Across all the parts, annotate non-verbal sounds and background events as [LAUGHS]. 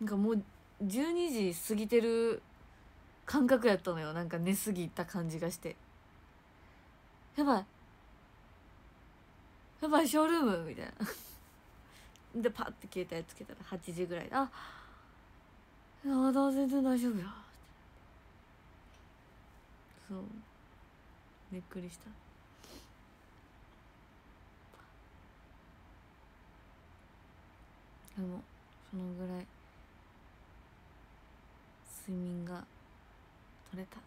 なんかもう12時過ぎてる感覚やったのよ。なんか寝すぎた感じがして。やばい。やばいショールームみたいな。[LAUGHS] でパッて携帯つけたら8時ぐらい。であいやまだ全然大丈夫よそう。びっくりした。でもそのぐらい。睡眠が取れた。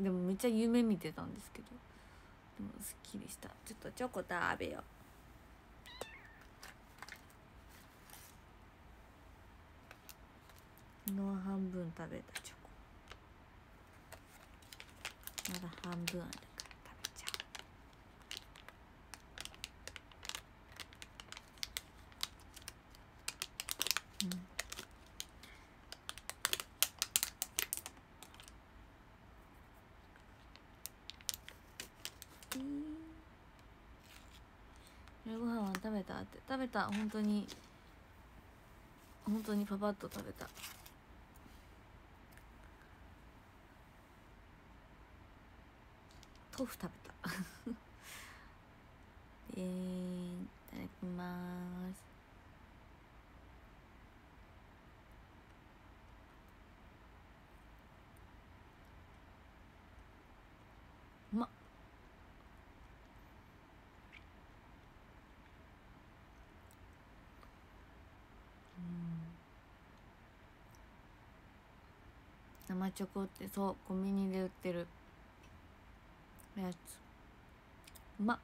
でもめっちゃ夢見てたんですけど。でもすっきりした。ちょっとチョコ食べよう。昨日半分食べたチョコ。まだ半分あるから食べちゃおううん夜ご飯は食べたって食べた。本当に。本当にパパッと食べた。豆腐食べたえー、いただきますうまっ生チョコってそうコンビニで売ってる。やつ。うまっ。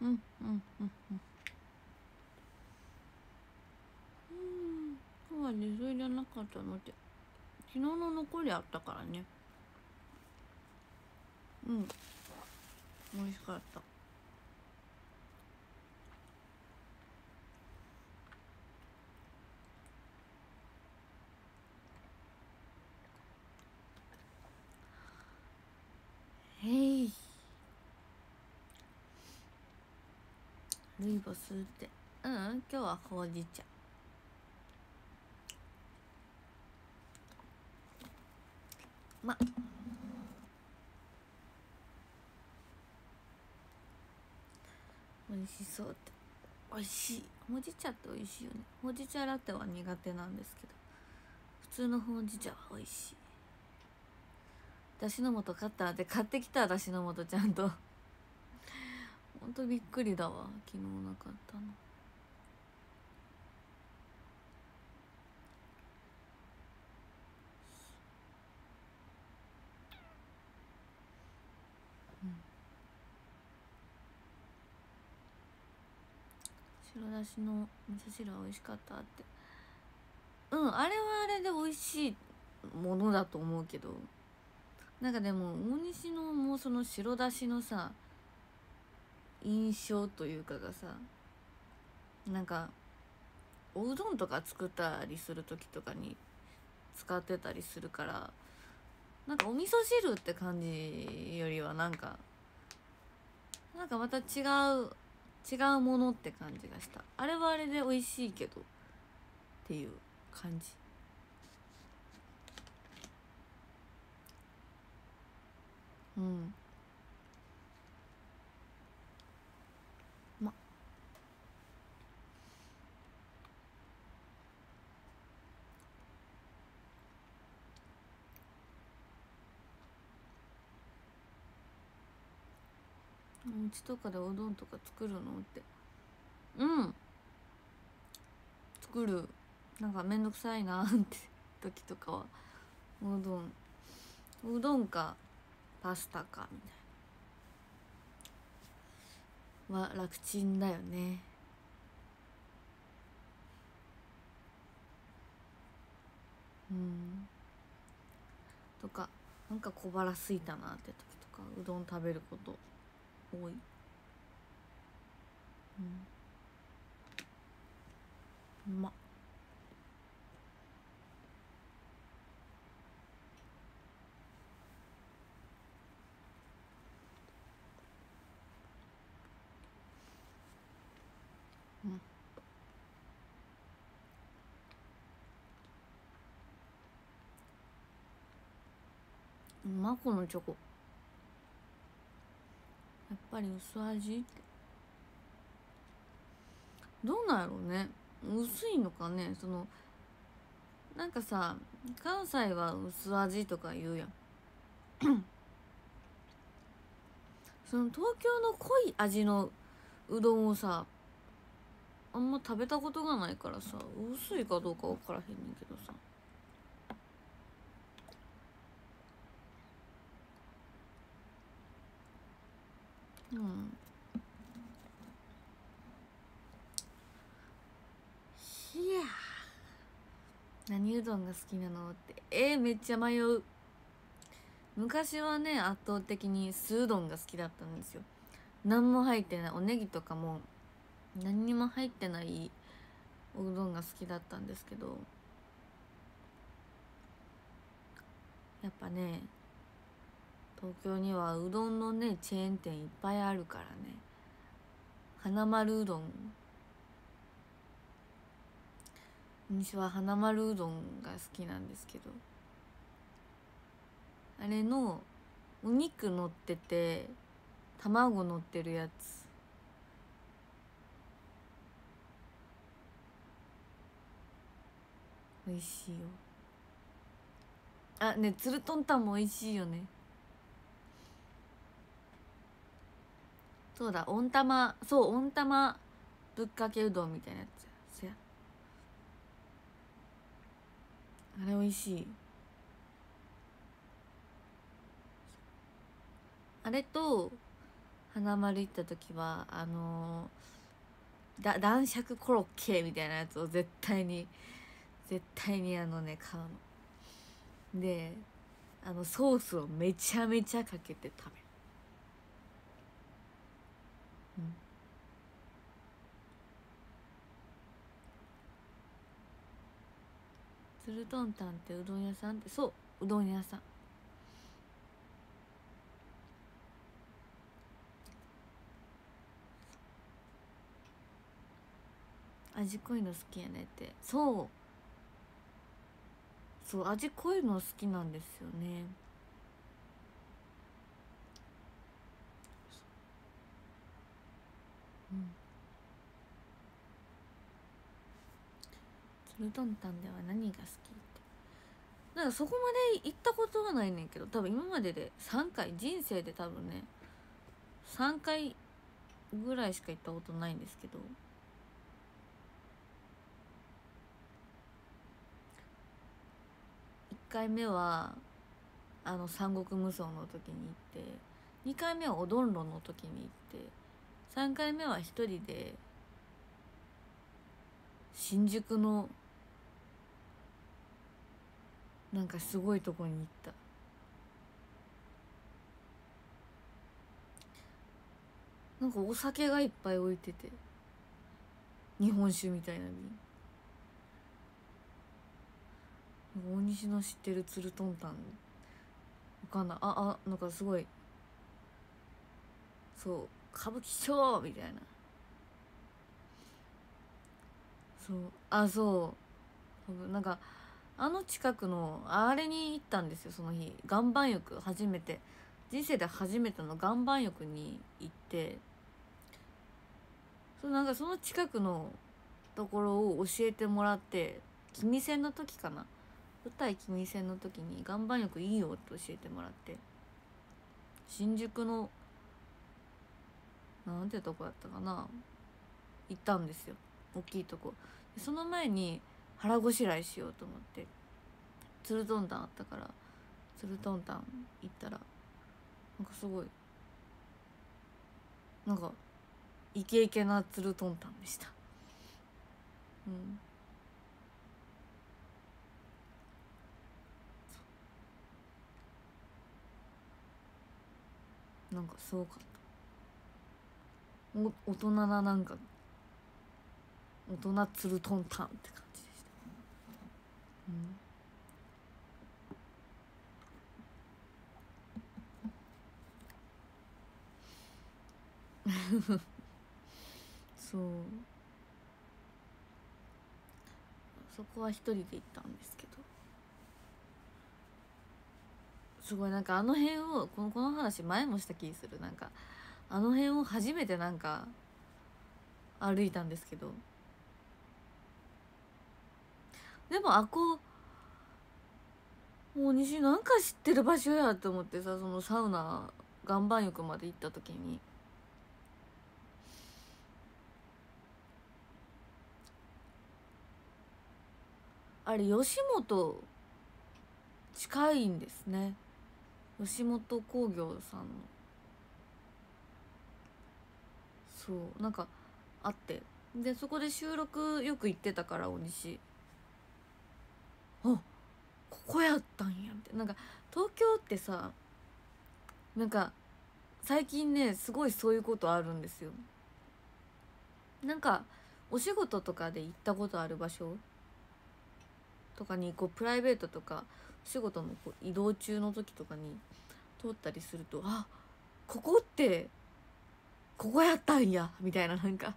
うんうんうんうん。うん今日はねそれじゃなかったのって昨日の残りあったからね。うん。美味しかった。へいルイボスって。うん今日はほうじ茶。ま。美味しそうって。美味しい。ほうじ茶って美味しいよね。ほうじ茶ラテは苦手なんですけど。普通のほうじ茶は美味しい。だしの素買ったって買ってきただしの素ちゃんと。ほんとびっくりだわ。昨日なかったの。白だしの味噌汁は美味しかったって。うんあれはあれで美味しいものだと思うけど。なんかでも大西のもうその白だしのさ印象というかがさなんかおうどんとか作ったりする時とかに使ってたりするからなんかお味噌汁って感じよりはなんかなんかまた違う違うものって感じがした。あれはあれで美味しいけどっていう感じ。うん。ま。お家とかでおうどんとか作るのって。うん。作る。なんかめんどくさいなって時とかは。おうどん。うどんか。パスタかみたいな。は楽ちんだよね。うん。とかなんか小腹すいたなって時とかうどん食べること多い。うん。うまっうんマコのチョコ。やっぱり薄味？ってどうなんやろうね。薄いのかね。そのなんかさ関西は薄味とか言うやん。[CLEARS THROAT] その東京の濃い味のうどんをさあんま食べたことがないからさ薄いかどうか分からへんねんけどさ。うん。いや何うどんが好きなのって。えー、めっちゃ迷う。昔はね圧倒的に酢うどんが好きだったんですよ。何も入ってない。おネギとかも何にも入ってない。おうどんが好きだったんですけど。やっぱね東京にはうどんのねチェーン店いっぱいあるからね。花丸うどん。西は花丸うどんが好きなんですけど。あれのお肉乗ってて卵乗ってるやつ。美味しいよ。あねつるとんたんも美味しいよね。そうだ温玉そう温玉ぶっかけうどんみたいなやつや。あれ美味しい。あれと花丸行った時はあのー、だ男爵コロッケみたいなやつを絶対に絶対にあのね買うの。であのソースをめちゃめちゃかけて食べる。うん。つるとんたんってうどん屋さんってそううどん屋さん。味濃いの好きやねって。そう。そう味濃いの好きなんですよね。つるとんたんでは何が好きって。なんかそこまで行ったことはないねんけど多分今までで3回人生で多分ね3回ぐらいしか行ったことないんですけど。回目はあの三国無双の時に行って2回目はおどんろの時に行って3回目は一人で新宿のなんかすごいとこに行った。なんかお酒がいっぱい置いてて日本酒みたいな瓶。大西の知ってるつるとんたんわかんない。ああなんかすごいそう歌舞伎町みたいな。そうあそう。なんかあの近くのあれに行ったんですよその日。岩盤浴初めて。人生で初めての岩盤浴に行って。そなんかその近くのところを教えてもらって君線の時かな。舞台君戦の時に岩盤浴いいよって教えてもらって。新宿のなんてとこやったかな。行ったんですよ。大きいとこ。その前に腹ごしらえしようと思ってつるとんたんあったからつるとんたん行ったらなんかすごいなんかイケイケなつるとんたんでした。うん。なんかすごかった。お大人ななんか大人つるとんたんって感じ。うん。そう。そこは一人で行ったんですけど。すごいなんかあの辺をこのこの話前もした気する。なんかあの辺を初めてなんか歩いたんですけど。でもあこもう西なんか知ってる場所やと思ってさそのサウナ岩盤浴まで行った時に。あれ吉本近いんですね。吉本興業さんの。そうなんかあって。でそこで収録よく行ってたから大西。ここやったんやみたいな。なんか東京ってさなんか最近ねすごいそういうことあるんですよ。なんかお仕事とかで行ったことある場所？とかにこうプライベートとかお仕事のこう移動中の時とかに通ったりするとあここってここやったんやみたいななんか。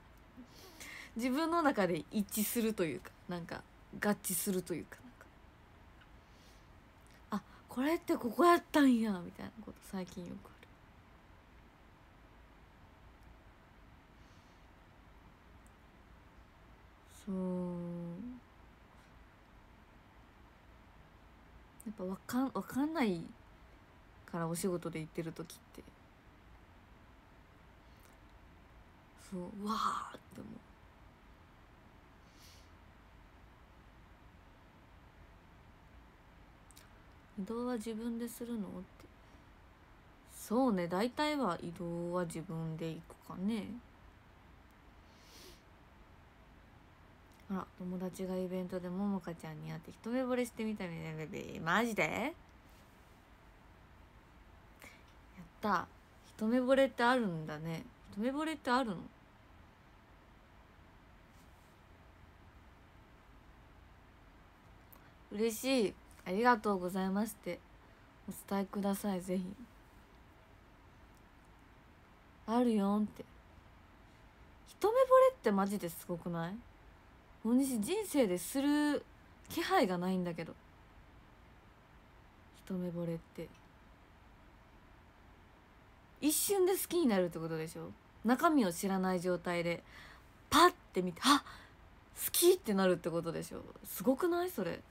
自分の中で一致するというかなんか合致するというか。これってここやったんやみたいなこと最近よくある。そう。やっぱわかんわかんないからお仕事で行ってる時って。そう。わーって思う。移動は自分でするの？って。そうね大体は移動は自分で行くかね。あら友達がイベントでももかちゃんに会って一目惚れしてみたみたいなベビーマジで？やった。一目惚れってあるんだね。一目惚れってあるの？嬉しい。ありがとうございますってお伝えください。ぜひ。あるよって。一目惚れってマジですごくない？大西人生でする気配がないんだけど。一目惚れって。一瞬で好きになるってことでしょ？中身を知らない状態でパッて見てあ好きってなるってことでしょ？すごくない？それ。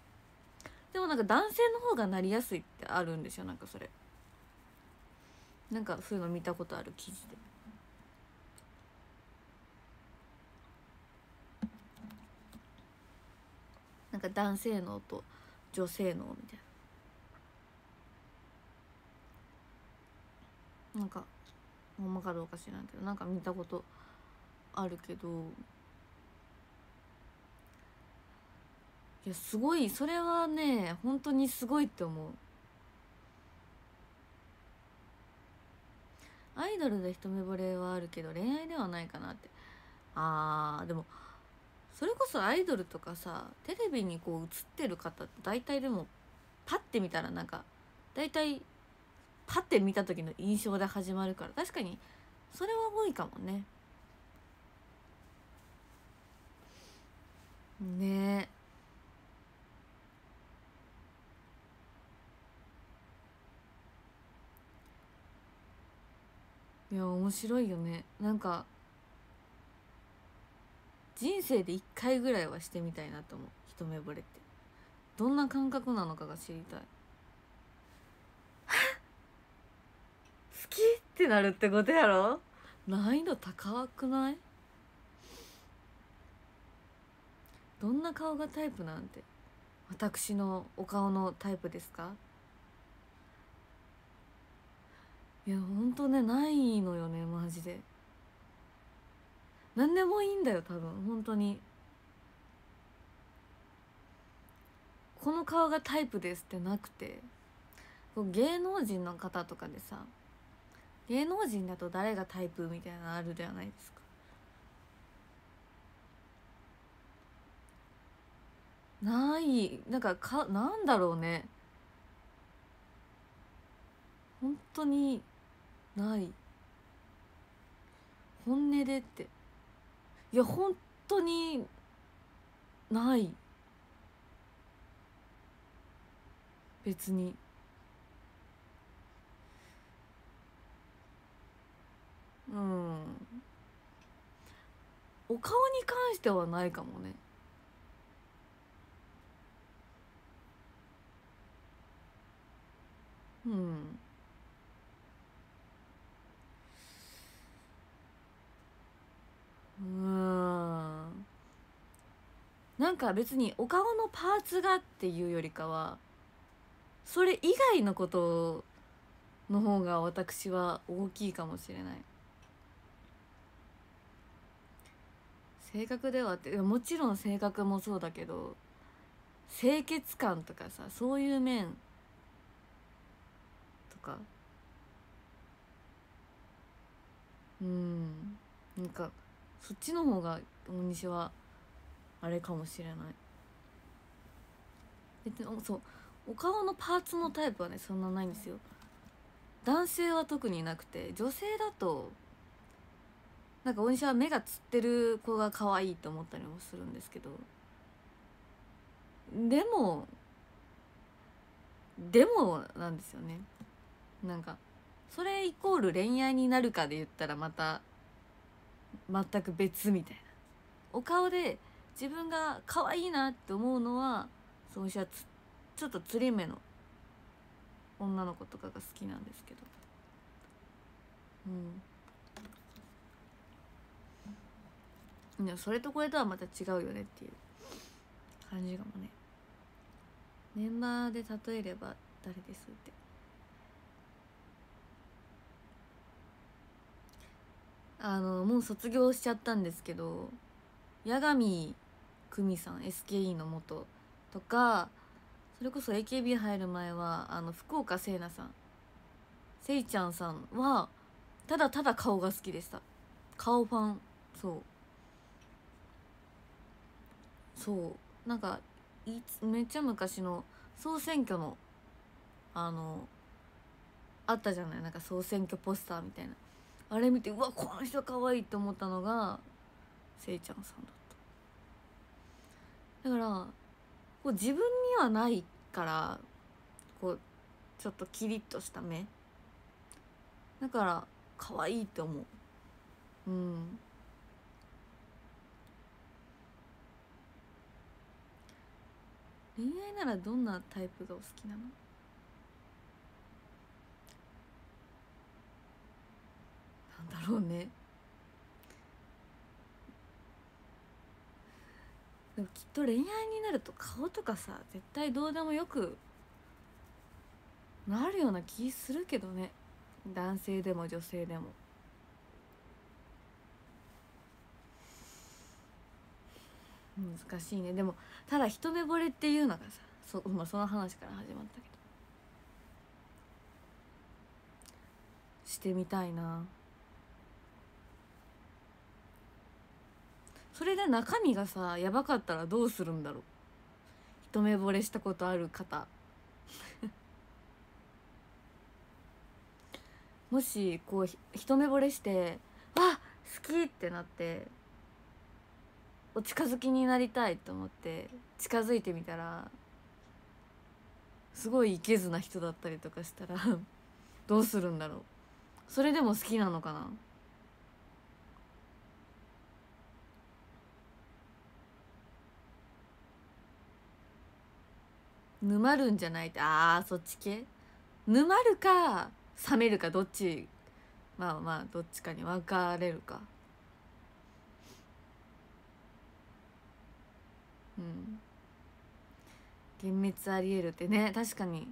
でもなんか男性の方がなりやすいってあるんでしょなんかそれ。なんかそういうの見たことある記事で。なんか男性脳と女性脳みたいな。なんかほんまかどうか知らんけどなんか見たことあるけど。やすごい。それはね本当にすごいって思う。アイドルで一目惚れはあるけど恋愛ではないかなって。あーでもそれこそアイドルとかさテレビにこう映ってる方って大体でもパッて見たらなんか大体パッて見た時の印象で始まるから確かにそれは多いかもね。ねえ。いや面白いよね。なんか人生で1回ぐらいはしてみたいなと思う。一目惚れって。どんな感覚なのかが知りたい。[LAUGHS] 好きってなるってことやろ？難易度高くない？どんな顔がタイプなんて。私のお顔のタイプですか？いやほんとねないのよねマジで。何でもいいんだよ多分。本当に。この顔がタイプですってなくて。芸能人の方とかでさ芸能人だと誰がタイプみたいなのあるじゃないですか。ないなんかかなんだろうね。本当にない。本音でって。いや本当にない。別に。うん。お顔に関してはないかもね。うん。うん。なんか別にお顔のパーツがっていうよりかはそれ以外のことの方が私は大きいかもしれない。性格ではってもちろん性格もそうだけど清潔感とかさそういう面とか。うん。なんかそっちの方が大西はあれかもしれない。別にそうお顔のパーツのタイプはねそんなないんですよ。男性は特になくて女性だとなんか大西は目がつってる子が可愛いと思ったりもするんですけど。でもでもなんですよね。なんかそれイコール恋愛になるかで言ったらまた全く別みたいな。お顔で自分が可愛いなって思うのはその人はちょっとつり目の女の子とかが好きなんですけど。うん。いやそれとこれとはまた違うよねっていう感じかもね。メンバーで例えれば誰ですって。あのもう卒業しちゃったんですけど八神久美さん SKE の元とかそれこそ AKB 入る前はあの福岡聖奈さんせいちゃんさんはただただ顔が好きでした。顔ファン。そう。そう。なんかいつめっちゃ昔の総選挙のあのあったじゃない。なんか総選挙ポスターみたいな。あれ見てうわこの人かわいいって思ったのがせいちゃんさんだった。だからこう自分にはないからこうちょっとキリッとした目。だから可愛いって思う。うん。恋愛ならどんなタイプがお好きなの？んだろうね。でもきっと恋愛になると顔とかさ絶対どうでもよくなるような気するけどね。男性でも女性でも。難しいね。でもただ一目惚れっていうのがさそ,、まあ、その話から始まったけど。してみたいな。それで中身がさやばかったらどうするんだろう。一目惚れしたことある方。[LAUGHS] もしこう一目惚れして「あ好き!」ってなってお近づきになりたいと思って近づいてみたらすごいいけずな人だったりとかしたらどうするんだろう。それでも好きなのかな。沼るんじゃないってああそっち系？沼るか冷めるかどっち？まあまあどっちかに分かれるか。うん。幻滅ありえるってね。確かに。っ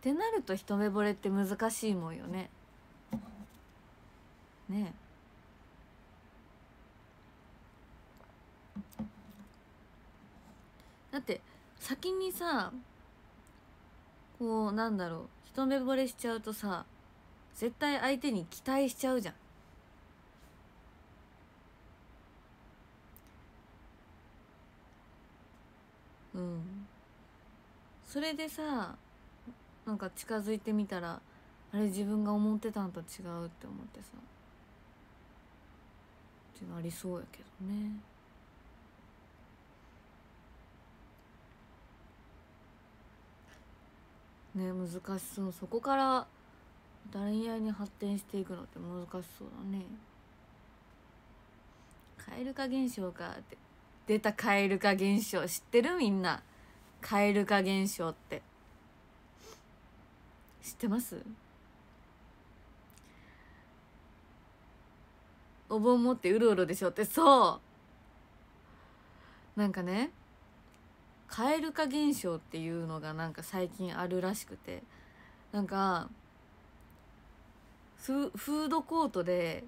てなると一目惚れって難しいもんよね。ねだって先にさこうなんだろう一目惚れしちゃうとさ絶対相手に期待しちゃうじゃん。うん。それでさなんか近づいてみたらあれ自分が思ってたんと違うって思ってさってなりそうやけどね。ね難しそう。そこから恋愛に発展していくのって難しそうだね。蛙化現象かって。出た蛙化現象知ってるみんな。蛙化現象って。知ってます？お盆持ってうろうろでしょって。そう。なんかね蛙化現象っていうのがなんか最近あるらしくて。なんかフードコートで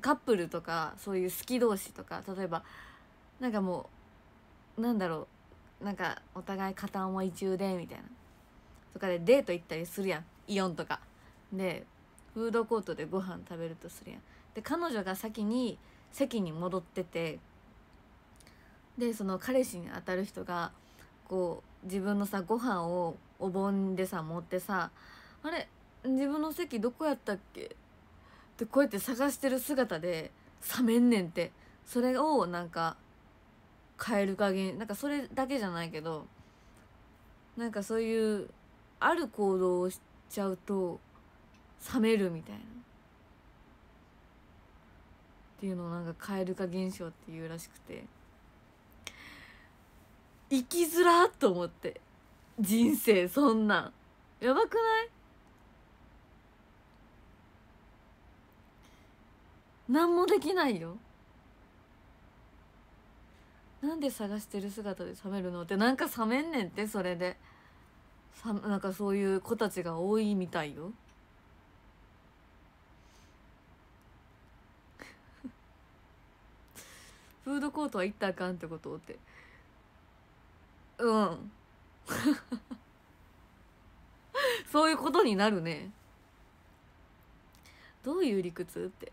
カップルとかそういう好き同士とか例えばなんかもうなんだろう。なんかお互い片思い中でみたいな。とかでデート行ったりするやん。イオンとか。でフードコートでご飯食べるとするやん。で彼女が先に席に戻ってて。でその彼氏に当たる人がこう自分のさご飯をお盆でさ持ってさ「あれ自分の席どこやったっけ?」ってこうやって探してる姿で冷めんねんってそれをなんか変える加減なんかそれだけじゃないけどなんかそういうある行動をしちゃうと冷めるみたいなっていうのをなんか蛙化現象っていうらしくて。生きづらと思って。人生そんなん。やばくない？何もできないよ。なんで探してる姿で冷めるの？ってなんか冷めんねんってそれで。さなんかそういう子たちが多いみたいよ。[LAUGHS] フードコートは行ったらあかんってことって。うん。[LAUGHS] そういうことになるね。どういう理屈って。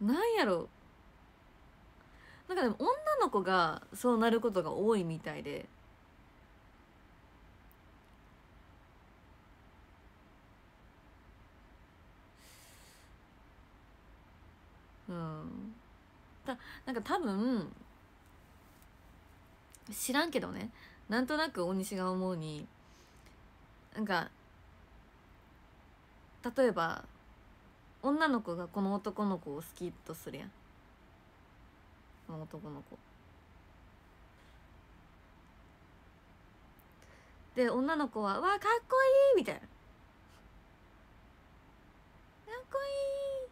なんやろ。なんかでも女の子がそうなることが多いみたいで。うん。だなんか多分知らんけどねなんとなく大西が思うになんか例えば女の子がこの男の子を好きとするやんこの男の子で女の子は「わかっこいい!」みたいな「かっこいい!」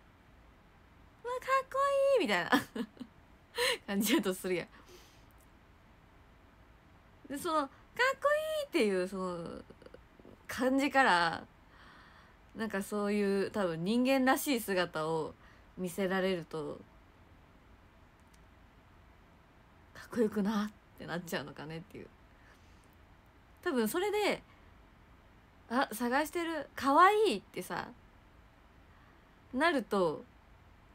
「わかっこいい!」みたいな [LAUGHS] 感じだとするやんでそのかっこいいっていうその感じからなんかそういう多分人間らしい姿を見せられるとかっこよくなってなっちゃうのかねっていう。多分それであ探してる可愛いってさなると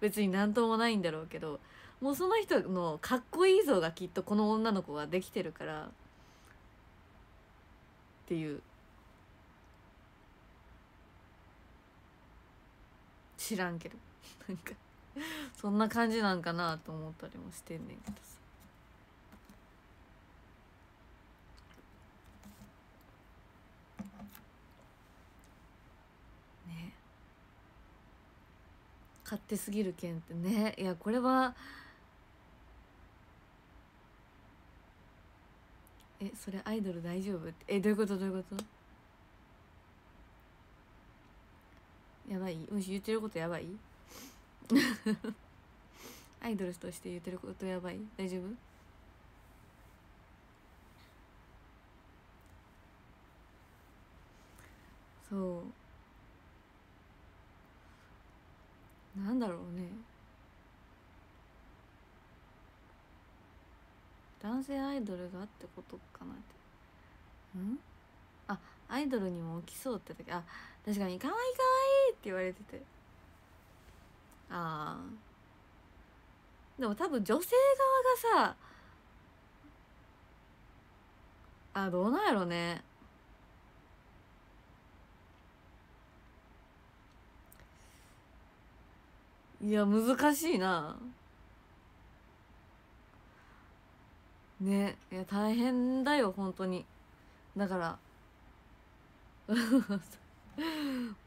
別に何ともないんだろうけどもうその人のかっこいい像がきっとこの女の子はできてるからっていう。知らんけど。なんか。そんな感じなんかなと思ったりもしてんねんけどさ。ね。勝手すぎる件ってね。いやこれはえそれアイドル大丈夫？ってえどういうこと？どういうこと？やばい？もし言ってることやばい？[LAUGHS] アイドルとして言ってることやばい？大丈夫？そう。なんだろうね。男性アイドルがってことかなって。ん？あアイドルにも起きそうって時。あ確かに「かわいいかわいい」って言われてて。ああでも多分女性側がさあどうなんやろね。いや難しいな。ねいや大変だよ本当に。だから。[LAUGHS]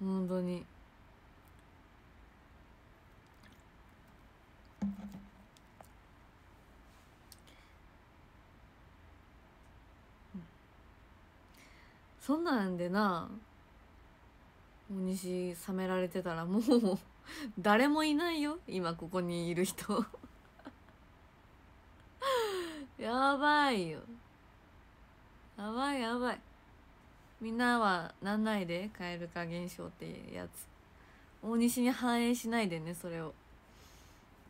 本当に。そんなんでな大西冷められてたらもう誰もいないよ今ここにいる人。やばいよ。やばいやばい。みんなはなんないで蛙化現象っていうやつ。大西に反映しないでねそれを。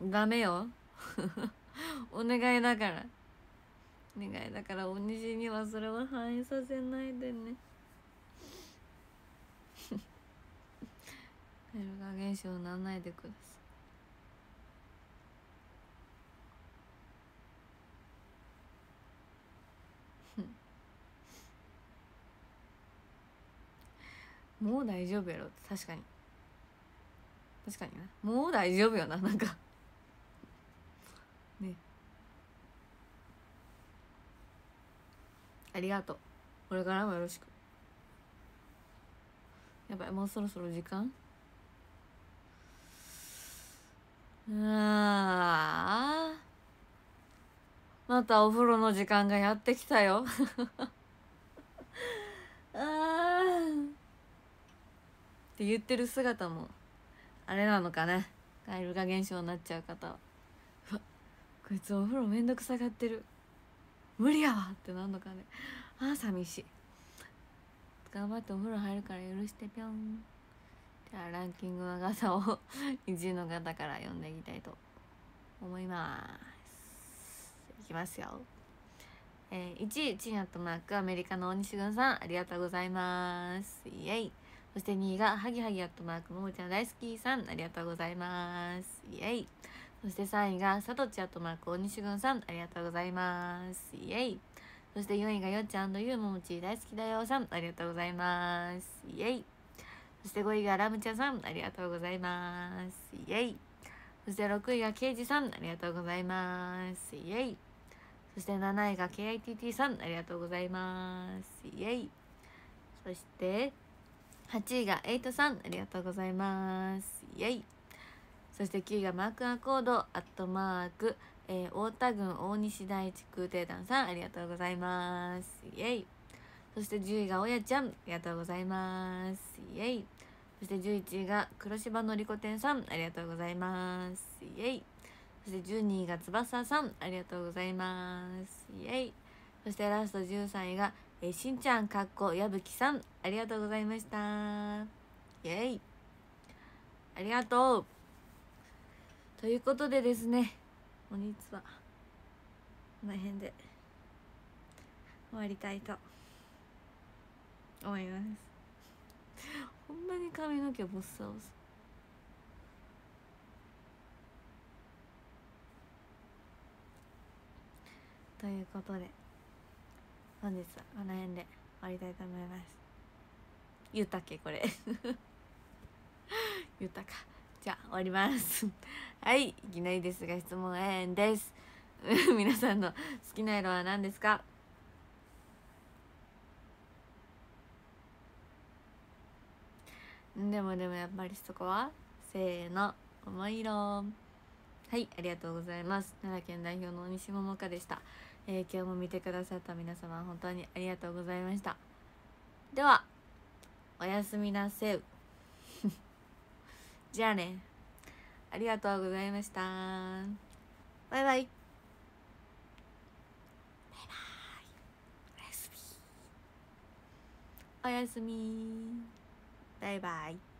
ダメよ。[LAUGHS] お願いだから。お願いだから大西にはそれは反映させないでね。[LAUGHS] 蛙化現象なんないでください。もう大丈夫やろ。確かに。確かにな。もう大丈夫よななんか。ね。ありがとう。これからもよろしく。やばい。もうそろそろ時間？ああまたお風呂の時間がやってきたよ。あ [LAUGHS] あって言ってる姿もあれなのかな蛙化現象になっちゃう方は。うわこいつお風呂めんどくさがってる。無理やわってなんのかね。ああ寂しい。頑張ってお風呂入るから許してぴょん。じゃあランキングの方を1位の方から読んでいきたいと。思います。いきますよ。えー、1位チーナとマークアメリカの大西軍さん。ありがとうございます。イエイ。そして2位がハギハギアットマークももちゃん大好きさんありがとうございます。イエイ。そして3位がさとちアットマーク大西軍さんありがとうございます。イエイ。そして4位がよっちゃんゆうももち大好きだよさんありがとうございます。イエイ。そして5位がラムちゃんさんありがとうございます。イエイ。そして6位がケイジさんありがとうございます。イエイ。そして7位が KITT さんありがとうございます。イエイ。そして8位がエイトさんありがとうございます。イエイ。そして9位がマークアコードアットマーク、えー、太田郡大西第一空挺団さんありがとうございます。イエイ。そして10位がおやちゃんありがとうございます。イエイ。そして11位が黒芝のりこ店さんありがとうございます。イエイ。そして12位が翼さんありがとうございます。イエイ。そしてラスト13位がえしんちゃんかっこやぶきさんありがとうございました。イエイ。ありがとう。ということでですね本日はこの辺で終わりたいと思います。ほんまに髪の毛ボッサボサ。ということで。本日はこの辺で終わりたいと思います。言ったっけ？これ。[LAUGHS] 言ったか。じゃあ終わります。[LAUGHS] はいいきなりですが質問園です。[LAUGHS] 皆さんの好きな色は何ですか？でもでもやっぱりそこは？せーの桃色。はいありがとうございます。奈良県代表の西桃香でした。えー、今日も見てくださった皆様本当にありがとうございました。ではおやすみなせう。[LAUGHS] じゃあね。ありがとうございました。バイバイ。バイバイ。おやすみ。おやすみ。バイバイ。